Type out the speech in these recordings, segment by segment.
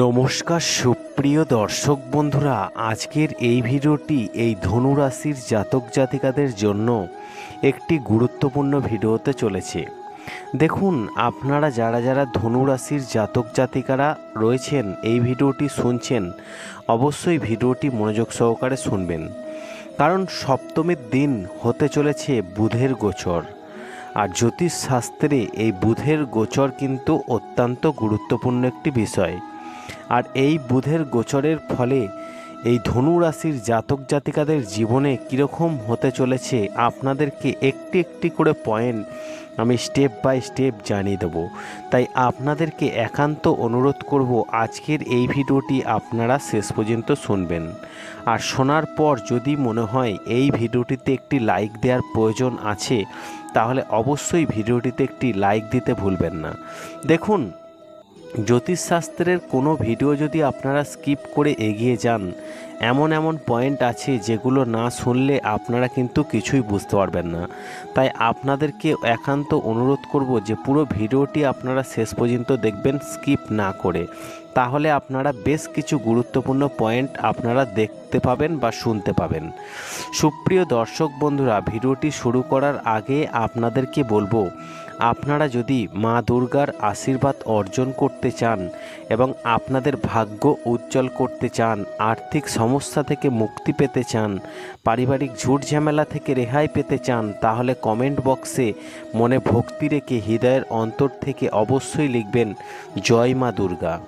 নমস্কার, সুপ্রিয় দর্শক বন্ধুরা, আজকের এই ভিডিওটি এই ধনু রাশির জাতক জাতিকাদের জন্য একটি গুরুত্বপূর্ণ ভিডিও হতে চলেছে। দেখুন, আপনারা যারা যারা ধনু রাশির জাতক জাতিকারা রয়েছেন, এই ভিডিওটি শুনছেন, অবশ্যই ভিডিওটি মনোযোগ সহকারে শুনবেন। কারণ সপ্তমীর দিন হতে চলেছে বুধের গোচর। আর জ্যোতিষ শাস্ত্রে এই বুধের গোচর কিন্তু অত্যন্ত গুরুত্বপূর্ণ একটি বিষয়। আর এই বুধের গোচরের ফলে এই ধনু রাশির জাতক জাতিকাদের জীবনে কীরকম হতে চলেছে আপনাদেরকে একটি একটি করে পয়েন্ট আমি স্টেপ বাই স্টেপ জানিয়ে দেবো। তাই আপনাদেরকে একান্ত অনুরোধ করব আজকের এই ভিডিওটি আপনারা শেষ পর্যন্ত শুনবেন। আর শোনার পর যদি মনে হয় এই ভিডিওটিতে একটি লাইক দেওয়ার প্রয়োজন আছে, তাহলে অবশ্যই ভিডিওটিতে একটি লাইক দিতে ভুলবেন না। দেখুন জ্যোতিষশাস্ত্রের কোনো ভিডিও যদি আপনারা স্কিপ করে এগিয়ে যান, এমন এমন পয়েন্ট আছে যেগুলো না শুনলে আপনারা কিন্তু কিছুই বুঝতে পারবেন না। তাই আপনাদেরকে একান্ত অনুরোধ করব যে পুরো ভিডিওটি আপনারা শেষ পর্যন্ত দেখবেন, স্কিপ না করে। তাহলে আপনারা বেশ কিছু গুরুত্বপূর্ণ পয়েন্ট আপনারা দেখতে পাবেন বা শুনতে পাবেন। সুপ্রিয় দর্শক বন্ধুরা, ভিডিওটি শুরু করার আগে আপনাদেরকে বলব আপনারা যদি মা দুর্গার আশীর্বাদ অর্জন করতে চান এবং আপনাদের ভাগ্য উজ্জ্বল করতে চান, আর্থিক সমস্যা থেকে মুক্তি পেতে চান, পারিবারিক ঝুট ঝামেলা থেকে রেহাই পেতে চান, তাহলে কমেন্ট বক্সে মনে ভক্তি রেখে হৃদয়ের অন্তর থেকে অবশ্যই লিখবেন, জয় মা দুর্গা।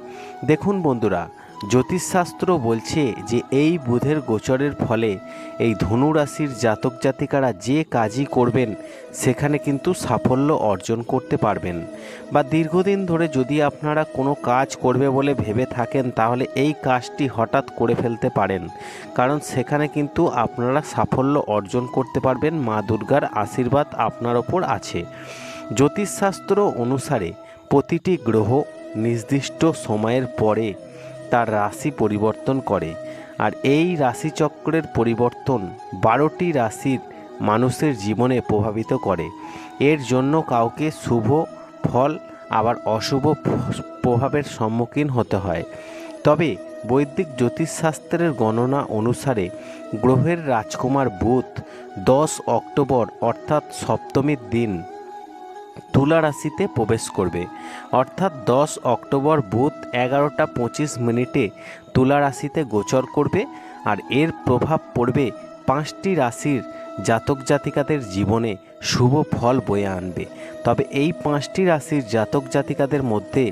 দেখুন বন্ধুরা জ্যোতিষশাস্ত্র বলছে যে এই বুধের গোচরের ফলে এই ধনু রাশির জাতক জাতিকারা যে কাজই করবেন, সেখানে কিন্তু সাফল্য অর্জন করতে পারবেন। বা দীর্ঘদিন ধরে যদি আপনারা কোনো কাজ করবে বলে ভেবে থাকেন, তাহলে এই কাজটি হঠাৎ করে ফেলতে পারেন। কারণ সেখানে কিন্তু আপনারা সাফল্য অর্জন করতে পারবেন, মা দুর্গার আশীর্বাদ আপনার ওপর আছে। জ্যোতিষশাস্ত্র অনুসারে প্রতিটি গ্রহ নির্দিষ্ট সময়ের পরে তার রাশি পরিবর্তন করে। আর এই রাশিচক্রের পরিবর্তন বারোটি রাশির মানুষের জীবনে প্রভাবিত করে। এর জন্য কাউকে শুভ ফল, আবার অশুভ প্রভাবের সম্মুখীন হতে হয়। তবে বৈদিক জ্যোতিষশাস্ত্রের গণনা অনুসারে গ্রহের রাজকুমার বুধ দশ অক্টোবর অর্থাৎ সপ্তমীর দিন তুলা রাশিতে প্রবেশ করবে। অর্থাৎ দশ অক্টোবর বুধ এগারোটা পঁচিশ মিনিটে তুলা রাশিতে গোচর করবে আর এর প্রভাব পড়বে পাঁচটি রাশির জাতক জাতিকাদের জীবনে শুভ ফল বয়ে আনবে। তবে এই পাঁচটি রাশির জাতক জাতিকাদের মধ্যে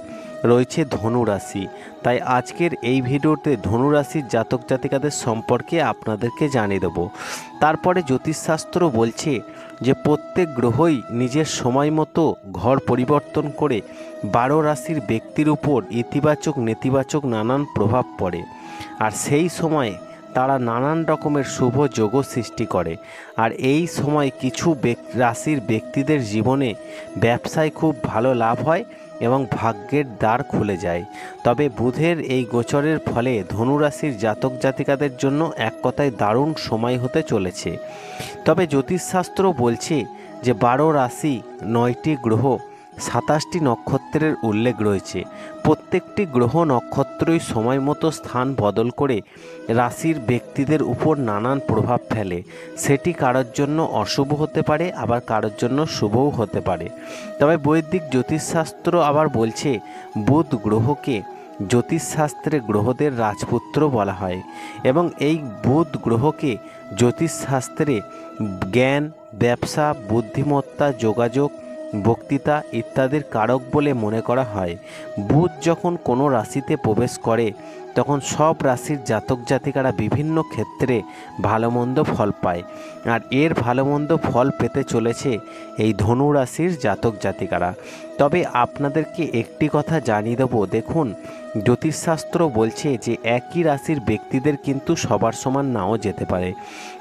রয়েছে ধনু রাশি তাই আজকের এই ভিডিওতে ধনু রাশির জাতক জাতিকাদের সম্পর্কে আপনাদেরকে জানিয়ে দেবো। তারপরে জ্যোতিষশাস্ত্র বলছে যে, প্রত্যেক গ্রহই নিজের সময় মতো ঘর পরিবর্তন করে বারো রাশির ব্যক্তির উপর ইতিবাচক, নেতিবাচক নানান প্রভাব পড়ে। আর সেই সময় তারা নানান রকমের শুভ যোগ সৃষ্টি করে। আর এই সময় কিছু রাশির ব্যক্তিদের জীবনে ব্যবসায় খুব ভালো লাভ হয়। এবং ভাগ্যের দ্বার খুলে যায়। তবে বুধের এই গোচরের ফলে ধনুরাশির জাতক জাতিকাদের জন্য এক কথায় দারুণ সময় হতে চলেছে। তবে জ্যোতিষশাস্ত্র বলছে যে বারো রাশি নয়টি গ্রহ সাতাশটি নক্ষত্রের উল্লেখ রয়েছে। প্রত্যেকটি গ্রহ নক্ষত্রই সময় মতো স্থান বদল করে রাশির ব্যক্তিদের উপর নানান প্রভাব ফেলে। সেটি কারোর জন্য অশুভ হতে পারে, আবার কারোর জন্য শুভও হতে পারে। তবে বৈদিক জ্যোতিষশাস্ত্র আবার বলছে, বুধ গ্রহকে জ্যোতিষশাস্ত্রে গ্রহদের রাজপুত্র বলা হয় এবং এই বুধ গ্রহকে জ্যোতিষশাস্ত্রে জ্ঞান, ব্যবসা, বুদ্ধিমত্তা, যোগাযোগ বক্তৃতা ইত্যাদির কারক বলে মনে করা হয়। বুধ যখন কোনো রাশিতে প্রবেশ করে, তখন সব রাশির জাতক জাতিকারা বিভিন্ন ক্ষেত্রে ভালো মন্দ ফল পায়। আর এর ভালো মন্দ ফল পেতে চলেছে এই ধনু রাশির জাতক জাতিকারা। তবে আপনাদেরকে একটি কথা জানিয়ে দেবো, দেখুন জ্যোতিষশাস্ত্র বলছে যে একই রাশির ব্যক্তিদের কিন্তু সবার সমান নাও যেতে পারে।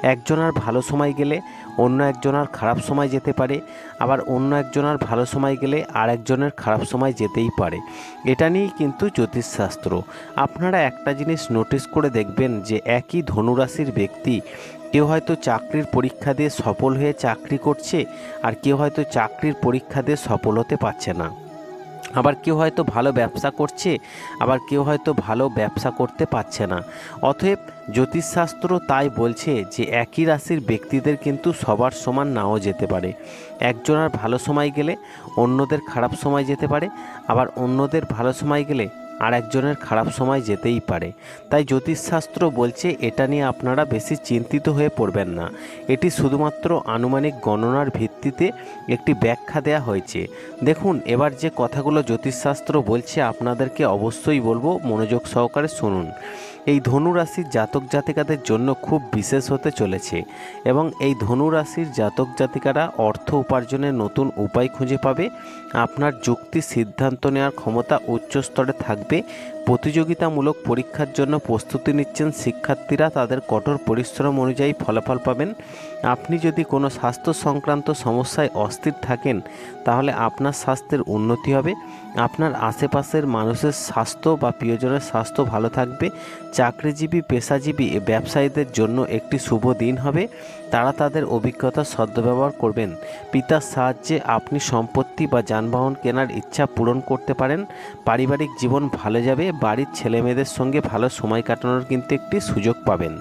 একজনের ভালো সময় গেলে অন্য একজনের খারাপ সময় যেতে পারে, আবার অন্য একজনের ভালো সময় গেলে আর একজনের খারাপ সময় যেতেই পারে। এটা নিয়েই কিন্তু জ্যোতিষশাস্ত্র। আপনারা একটা জিনিস নোটিস করে দেখবেন যে একই ধনুরাশির ব্যক্তি কেউ হয়তো চাকরির পরীক্ষা দিয়ে সফল হয়ে চাকরি করছে, আর কেউ হয়তো চাকরির পরীক্ষা দিয়ে সফল হতে পারছে না। আবার কেউ হয়তো ভালো ব্যবসা করছে, আবার কেউ হয়তো ভালো ব্যবসা করতে পারছে না। অতএব জ্যোতিষশাস্ত্র তাই বলছে যে একই রাশির ব্যক্তিদের কিন্তু সবার সমান নাও যেতে পারে। একজনের ভালো সময় গেলে অন্যদের খারাপ সময় যেতে পারে, আবার অন্যদের ভালো সময় গেলে আর একজনের খারাপ সময় যেতেই পারে। তাই জ্যোতিষশাস্ত্র বলছে, এটা নিয়ে আপনারা বেশি চিন্তিত হয়ে পড়বেন না। এটি শুধুমাত্র আনুমানিক গণনার ভিত্তিতে একটি ব্যাখ্যা দেয়া হয়েছে। দেখুন, এবার যে কথাগুলো জ্যোতিষশাস্ত্র বলছে, আপনাদেরকে অবশ্যই বলব, মনোযোগ সহকারে শুনুন। এই ধনুরাশির জাতক জাতিকাদের জন্য খুব বিশেষ হতে চলেছে এবং এই ধনুরাশির জাতক জাতিকারা অর্থ উপার্জনের নতুন উপায় খুঁজে পাবে। আপনার যুক্তি সিদ্ধান্ত নেওয়ার ক্ষমতা উচ্চ স্তরে থাকবে প্রতিযোগিতামূলক পরীক্ষার জন্য প্রস্তুতি নিচ্ছেন শিক্ষার্থীরা। তাদের কঠোর পরিশ্রম অনুযায়ী ফলাফল পাবেন। আপনি যদি কোনো স্বাস্থ্য সংক্রান্ত সমস্যায় অস্থির থাকেন, তাহলে আপনার স্বাস্থ্যের উন্নতি হবে। আপনার আশেপাশের মানুষের স্বাস্থ্য বা প্রিয়জনের স্বাস্থ্য ভালো থাকবে। চাকরিজীবী, পেশাজীবী ব্যবসায়ীদের জন্য একটি শুভ দিন হবে। তারা তাদের অভিজ্ঞতা, সদ্ব্যবহার করবেন। পিতার সাহায্যে আপনি সম্পত্তি বা যানবাহন কেনার ইচ্ছা পূরণ করতে পারেন। পারিবারিক জীবন ভালো যাবে, বাড়ির ছেলেমেয়েদের সঙ্গে ভালো সময় কাটানোর কিন্তু একটি সুযোগ পাবেন।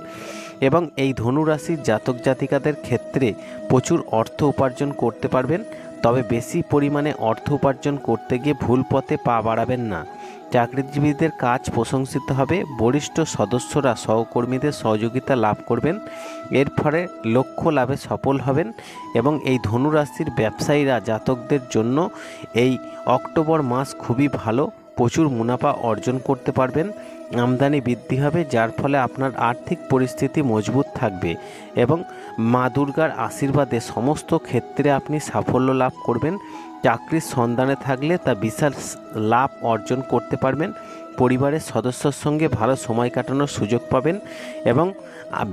এবং এই ধনু রাশির জাতক জাতিকাদের ক্ষেত্রে প্রচুর অর্থ উপার্জন করতে পারবেন। তবে বেশি পরিমাণে অর্থ উপার্জন করতে গিয়ে ভুল পথে পা বাড়াবেন না। চাকরিজীবীদের কাজ প্রশংসিত হবে। বরিষ্ঠ সদস্যরা সহকর্মীদের সহযোগিতা লাভ করবেন। এর ফলে লক্ষ্য লাভে সফল হবেন এবং এই ধনু রাশির ব্যবসায়ীরা জাতকদের জন্য এই অক্টোবর মাস খুবই ভালো। প্রচুর মুনাফা অর্জন করতে পারবেন। আমদানি বৃদ্ধি হবে, যার ফলে আপনার আর্থিক পরিস্থিতি মজবুত থাকবে এবং মা দুর্গার আশীর্বাদে সমস্ত ক্ষেত্রে আপনি সাফল্য লাভ করবেন। চাকরির সন্ধানে থাকলে তা বিশাল লাভ অর্জন করতে পারবেন। পরিবারের সদস্যর সঙ্গে ভালো সময় কাটানোর সুযোগ পাবেন এবং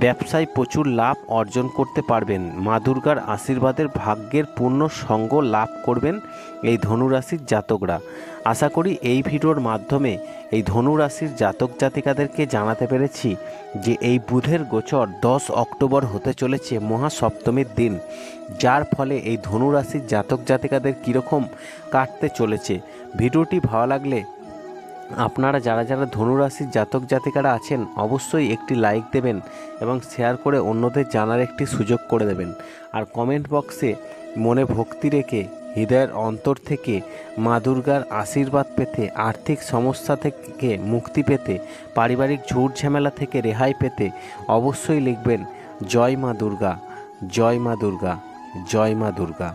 ব্যবসায় প্রচুর লাভ অর্জন করতে পারবেন। মা দুর্গার আশীর্বাদের ভাগ্যের পূর্ণ সঙ্গ লাভ করবেন এই ধনুরাশির জাতকরা। আশা করি এই ভিডিওর মাধ্যমে এই ধনু রাশির জাতক জাতিকাদেরকে জানাতে পেরেছি যে এই বুধের গোচর দশ অক্টোবর হতে চলেছে মহাসপ্তমীর দিন, যার ফলে এই ধনু রাশির জাতক জাতিকাদের কীরকম কাটতে চলেছে। ভিডিওটি ভালো লাগলে আপনারা যারা যারা ধনুরাশির জাতক জাতিকারা আছেন, অবশ্যই একটি লাইক দেবেন এবং শেয়ার করে অন্যদের জানার একটি সুযোগ করে দেবেন। আর কমেন্ট বক্সে মনে ভক্তি রেখে হৃদয়ের অন্তর থেকে মা দুর্গার আশীর্বাদ পেতে, আর্থিক সমস্যা থেকে মুক্তি পেতে, পারিবারিক ঝুট ঝামেলা থেকে রেহাই পেতে অবশ্যই লিখবেন, জয় মা দুর্গা, জয় মা দুর্গা, জয় মা দুর্গা।